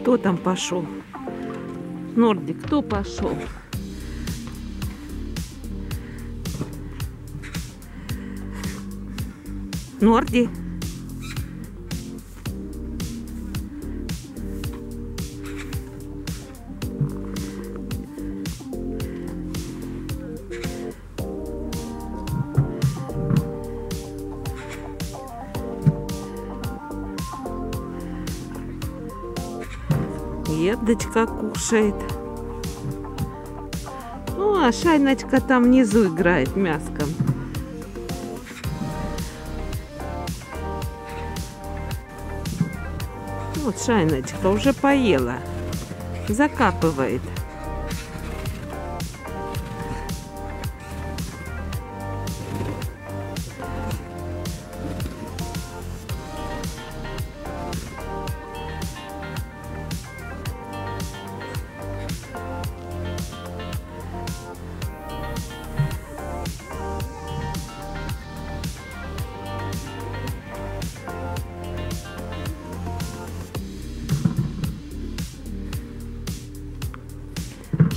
Кто там пошел? Норди, кто пошел? Норди. Едочка кушает. Ну, а Шайночка там внизу играет мяском. Вот Шайночка уже поела. Закапывает.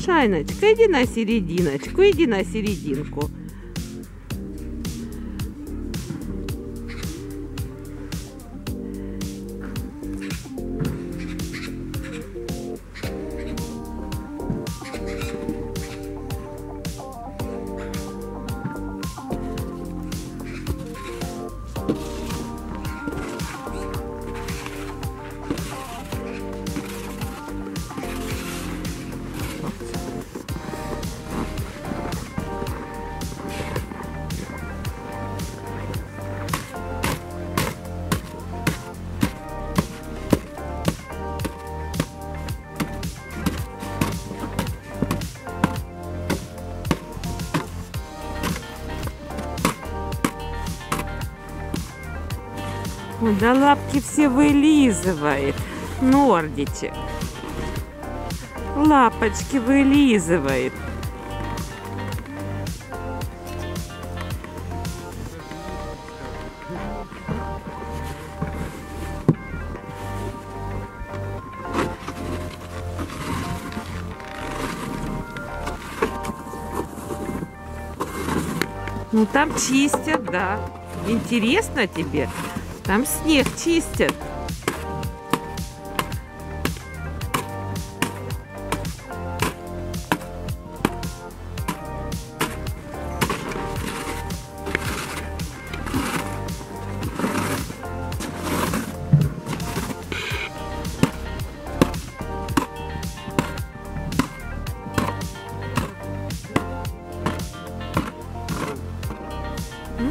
Шайночка, иди на серединочку, иди на серединку. Да лапки все вылизывает. Нордичек. Лапочки вылизывает. Ну там чистят, да. Интересно тебе? Там снег чистят.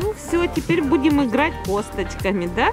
Ну все, теперь будем играть косточками, да?